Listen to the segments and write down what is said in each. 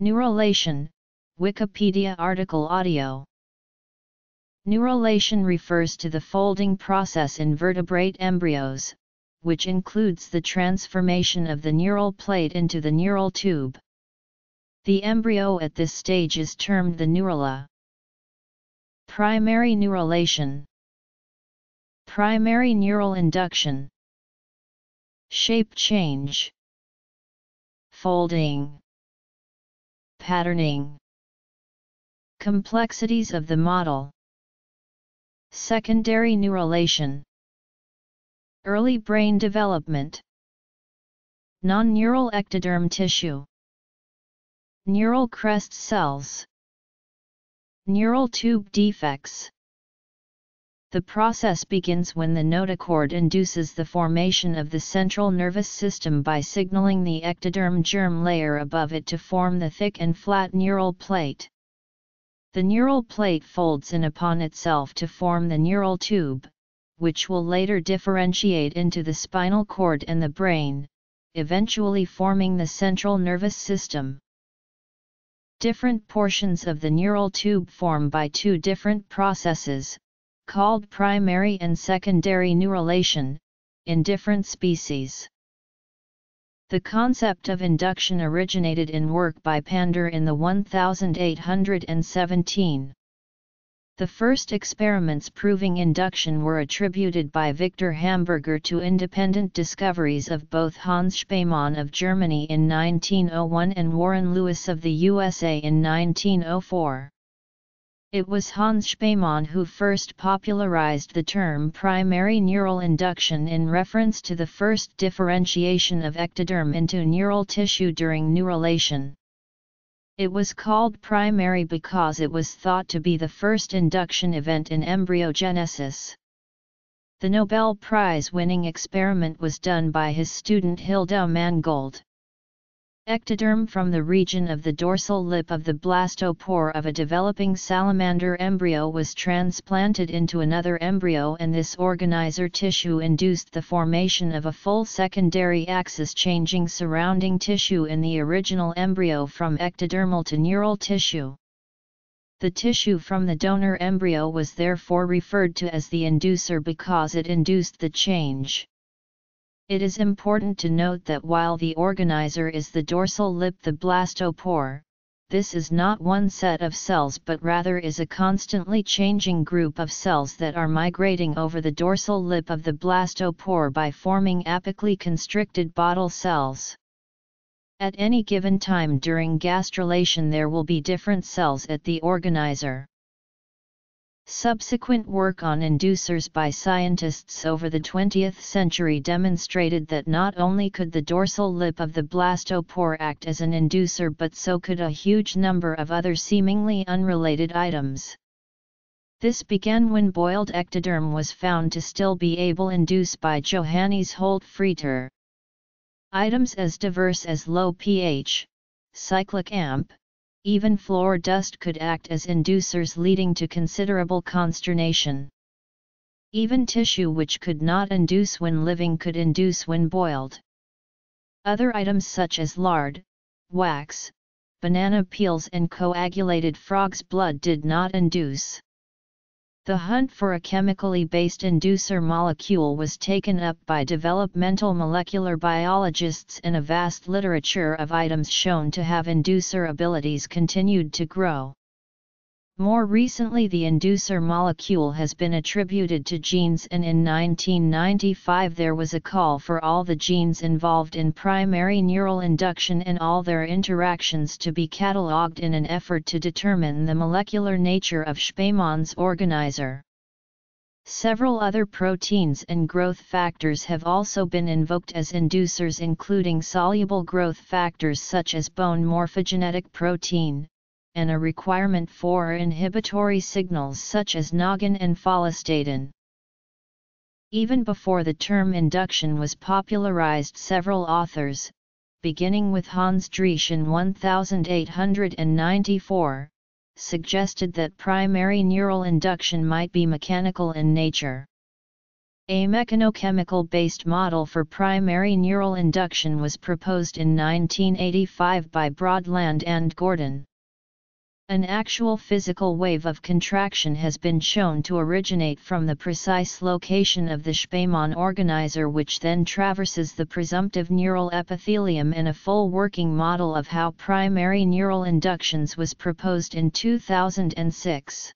Neurulation, Wikipedia article audio. Neurulation refers to the folding process in vertebrate embryos, which includes the transformation of the neural plate into the neural tube. The embryo at this stage is termed the neurula. Primary neurulation Primary neural induction. Shape change. Folding Patterning. Complexities of the model. Secondary neurulation. Early brain development. Non-neural ectoderm tissue. Neural crest cells. Neural tube defects The process begins when the notochord induces the formation of the central nervous system by signaling the ectoderm germ layer above it to form the thick and flat neural plate. The neural plate folds in upon itself to form the neural tube, which will later differentiate into the spinal cord and the brain, eventually forming the central nervous system. Different portions of the neural tube form by two different processes, called primary and secondary neurulation, in different species. The concept of induction originated in work by Pander in the 1817. The first experiments proving induction were attributed by Viktor Hamburger to independent discoveries of both Hans Spemann of Germany in 1901 and Warren Lewis of the USA in 1904. It was Hans Spemann who first popularized the term primary neural induction in reference to the first differentiation of ectoderm into neural tissue during neurulation. It was called primary because it was thought to be the first induction event in embryogenesis. The Nobel Prize-winning experiment was done by his student Hilda Mangold. Ectoderm from the region of the dorsal lip of the blastopore of a developing salamander embryo was transplanted into another embryo and this organizer tissue induced the formation of a full secondary axis changing surrounding tissue in the original embryo from ectodermal to neural tissue. The tissue from the donor embryo was therefore referred to as the inducer because it induced the change. It is important to note that while the organizer is the dorsal lip the blastopore, this is not one set of cells but rather is a constantly changing group of cells that are migrating over the dorsal lip of the blastopore by forming apically constricted bottle cells. At any given time during gastrulation there will be different cells at the organizer. Subsequent work on inducers by scientists over the 20th century demonstrated that not only could the dorsal lip of the blastopore act as an inducer but so could a huge number of other seemingly unrelated items. This began when boiled ectoderm was found to still be able to induce by Johannes Holtfreter. Items as diverse as low pH, cyclic amp, even floor dust could act as inducers leading to considerable consternation. Even tissue which could not induce when living could induce when boiled. Other items such as lard, wax, banana peels and coagulated frog's blood did not induce. The hunt for a chemically based inducer molecule was taken up by developmental molecular biologists and a vast literature of items shown to have inducer abilities continued to grow. More recently the inducer molecule has been attributed to genes and in 1995 there was a call for all the genes involved in primary neural induction and all their interactions to be catalogued in an effort to determine the molecular nature of Spemann's organizer. Several other proteins and growth factors have also been invoked as inducers including soluble growth factors such as bone morphogenetic protein, and a requirement for inhibitory signals such as noggin and follistatin. Even before the term induction was popularized several authors, beginning with Hans Driesch in 1894, suggested that primary neural induction might be mechanical in nature. A mechanochemical-based model for primary neural induction was proposed in 1985 by Brodland and Gordon. An actual physical wave of contraction has been shown to originate from the precise location of the Spemann organizer which then traverses the presumptive neural epithelium in a full working model of how primary neural inductions was proposed in 2006.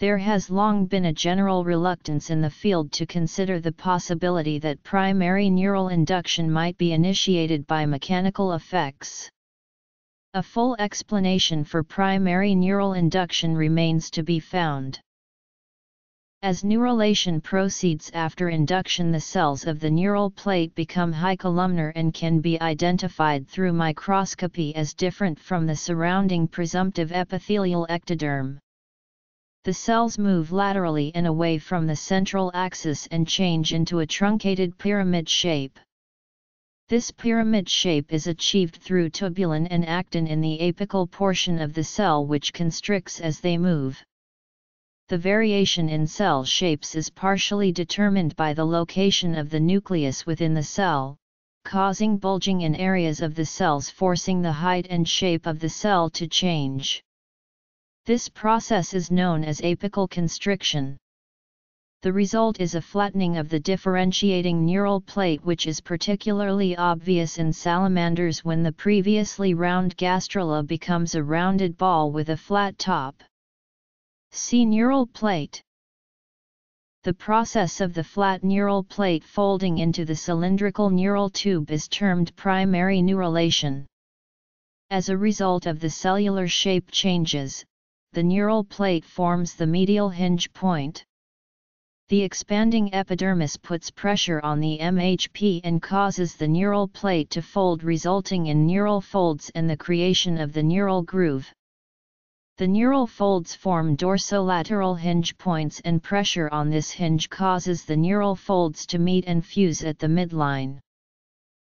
There has long been a general reluctance in the field to consider the possibility that primary neural induction might be initiated by mechanical effects. A full explanation for primary neural induction remains to be found. As neurulation proceeds after induction the cells of the neural plate become high columnar and can be identified through microscopy as different from the surrounding presumptive epithelial ectoderm. The cells move laterally and away from the central axis and change into a truncated pyramid shape. This pyramid shape is achieved through tubulin and actin in the apical portion of the cell which constricts as they move. The variation in cell shapes is partially determined by the location of the nucleus within the cell, causing bulging in areas of the cells forcing the height and shape of the cell to change. This process is known as apical constriction. The result is a flattening of the differentiating neural plate which is particularly obvious in salamanders when the previously round gastrula becomes a rounded ball with a flat top. See neural plate. The process of the flat neural plate folding into the cylindrical neural tube is termed primary neurulation. As a result of the cellular shape changes, the neural plate forms the medial hinge point. The expanding epidermis puts pressure on the MHP and causes the neural plate to fold resulting in neural folds and the creation of the neural groove. The neural folds form dorsolateral hinge points and pressure on this hinge causes the neural folds to meet and fuse at the midline.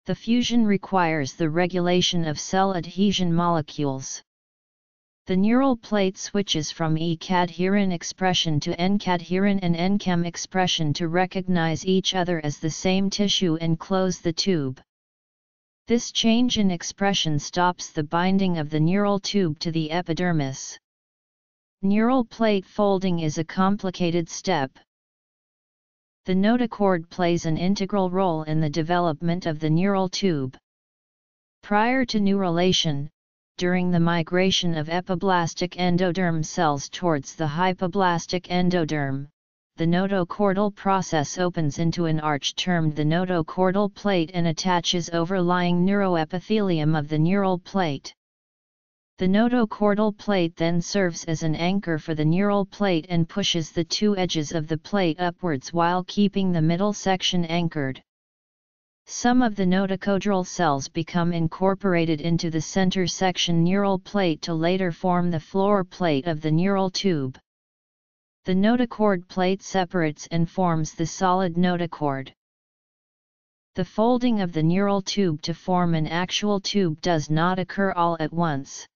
The fusion requires the regulation of cell adhesion molecules. The neural plate switches from E-cadherin expression to N-cadherin and N-CAM expression to recognize each other as the same tissue and close the tube. This change in expression stops the binding of the neural tube to the epidermis. Neural plate folding is a complicated step. The notochord plays an integral role in the development of the neural tube. Prior to neurulation, during the migration of epiblastic endoderm cells towards the hypoblastic endoderm, the notochordal process opens into an arch termed the notochordal plate and attaches overlying neuroepithelium of the neural plate. The notochordal plate then serves as an anchor for the neural plate and pushes the two edges of the plate upwards while keeping the middle section anchored. Some of the notochordal cells become incorporated into the center section neural plate to later form the floor plate of the neural tube. The notochord plate separates and forms the solid notochord. The folding of the neural tube to form an actual tube does not occur all at once.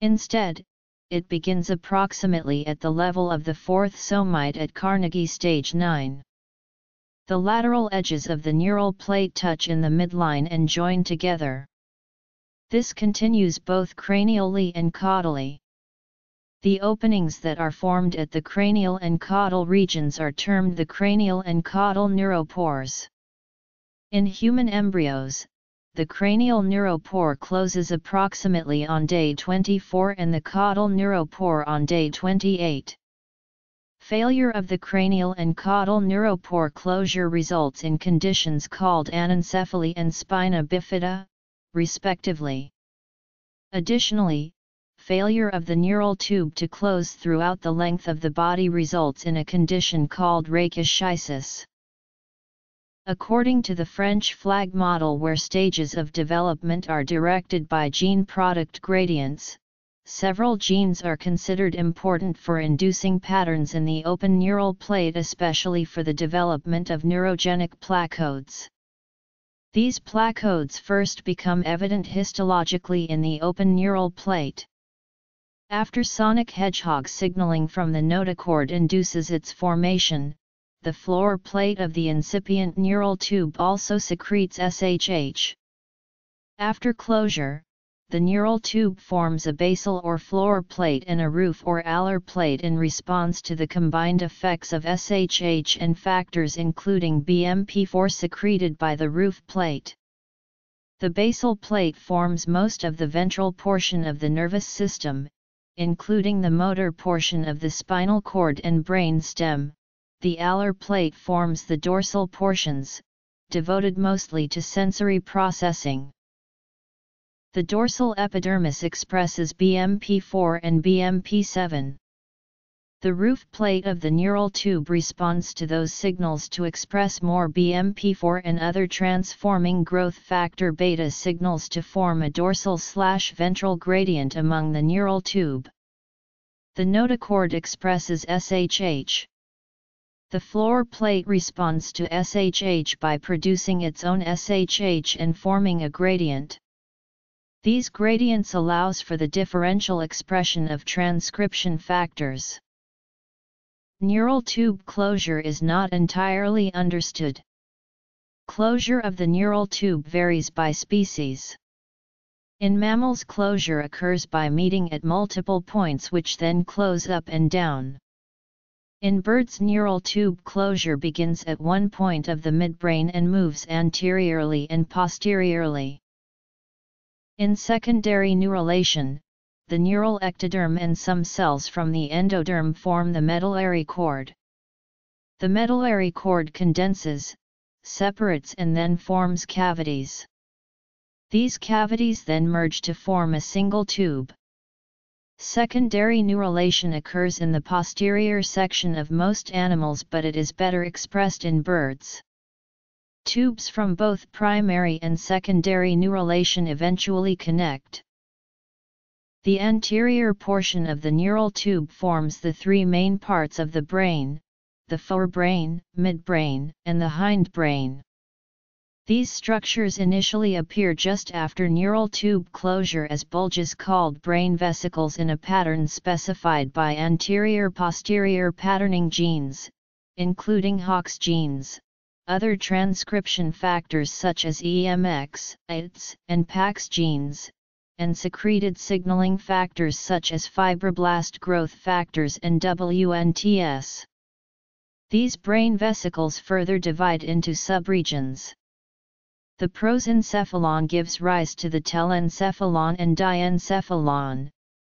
Instead, it begins approximately at the level of the fourth somite at Carnegie stage 9. The lateral edges of the neural plate touch in the midline and join together. This continues both cranially and caudally. The openings that are formed at the cranial and caudal regions are termed the cranial and caudal neuropores. In human embryos, the cranial neuropore closes approximately on day 24 and the caudal neuropore on day 28. Failure of the cranial and caudal neuropore closure results in conditions called anencephaly and spina bifida, respectively. Additionally, failure of the neural tube to close throughout the length of the body results in a condition called rachischisis. According to the French flag model where stages of development are directed by gene product gradients, Several genes are considered important for inducing patterns in the open neural plate especially for the development of neurogenic placodes. These placodes first become evident histologically in the open neural plate. After sonic hedgehog signaling from the notochord induces its formation, the floor plate of the incipient neural tube also secretes SHH. After closure, the neural tube forms a basal or floor plate and a roof or alar plate in response to the combined effects of SHH and factors including BMP4 secreted by the roof plate. The basal plate forms most of the ventral portion of the nervous system, including the motor portion of the spinal cord and brain stem. The alar plate forms the dorsal portions, devoted mostly to sensory processing. The dorsal epidermis expresses BMP4 and BMP7. The roof plate of the neural tube responds to those signals to express more BMP4 and other transforming growth factor beta signals to form a dorsal slash ventral gradient among the neural tube. The notochord expresses SHH. The floor plate responds to SHH by producing its own SHH and forming a gradient. These gradients allows for the differential expression of transcription factors. Neural tube closure is not entirely understood. Closure of the neural tube varies by species. In mammals closure occurs by meeting at multiple points which then close up and down. In birds neural tube closure begins at one point of the midbrain and moves anteriorly and posteriorly. In secondary neurulation, the neural ectoderm and some cells from the endoderm form the medullary cord. The medullary cord condenses, separates and then forms cavities. These cavities then merge to form a single tube. Secondary neurulation occurs in the posterior section of most animals but it is better expressed in birds. Tubes from both primary and secondary neurulation eventually connect. The anterior portion of the neural tube forms the three main parts of the brain, the forebrain, midbrain, and the hindbrain. These structures initially appear just after neural tube closure as bulges called brain vesicles in a pattern specified by anterior-posterior patterning genes, including Hox genes, other transcription factors such as EMX, OTX, and PAX genes, and secreted signaling factors such as fibroblast growth factors and WNTS. These brain vesicles further divide into subregions. The prosencephalon gives rise to the telencephalon and diencephalon,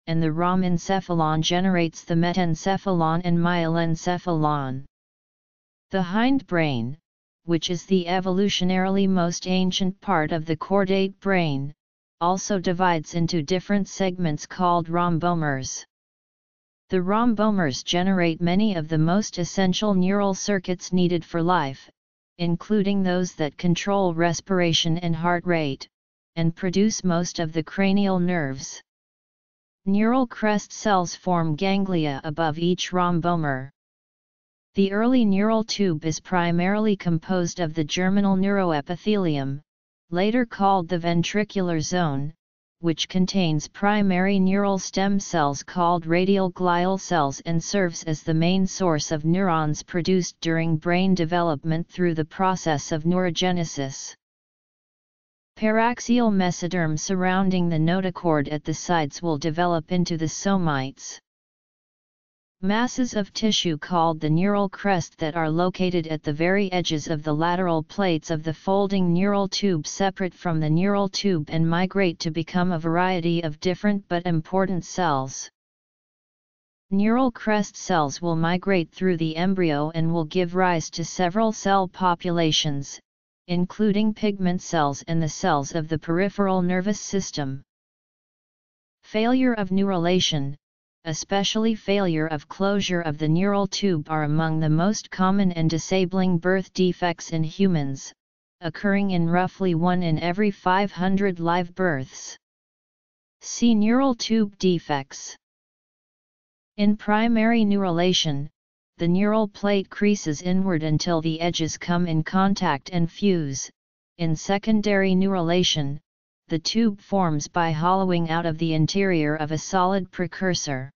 and the rhombencephalon generates the metencephalon and myelencephalon. The hindbrain, which is the evolutionarily most ancient part of the chordate brain, also divides into different segments called rhombomers. The rhombomers generate many of the most essential neural circuits needed for life, including those that control respiration and heart rate, and produce most of the cranial nerves. Neural crest cells form ganglia above each rhombomer. The early neural tube is primarily composed of the germinal neuroepithelium, later called the ventricular zone, which contains primary neural stem cells called radial glial cells and serves as the main source of neurons produced during brain development through the process of neurogenesis. Paraxial mesoderm surrounding the notochord at the sides will develop into the somites. Masses of tissue called the neural crest that are located at the very edges of the lateral plates of the folding neural tube separate from the neural tube and migrate to become a variety of different but important cells. Neural crest cells will migrate through the embryo and will give rise to several cell populations, including pigment cells and the cells of the peripheral nervous system. Failure of neurulation especially failure of closure of the neural tube are among the most common and disabling birth defects in humans, occurring in roughly 1 in every 500 live births. See neural tube defects. In primary neurulation, the neural plate creases inward until the edges come in contact and fuse. In secondary neurulation, the tube forms by hollowing out of the interior of a solid precursor.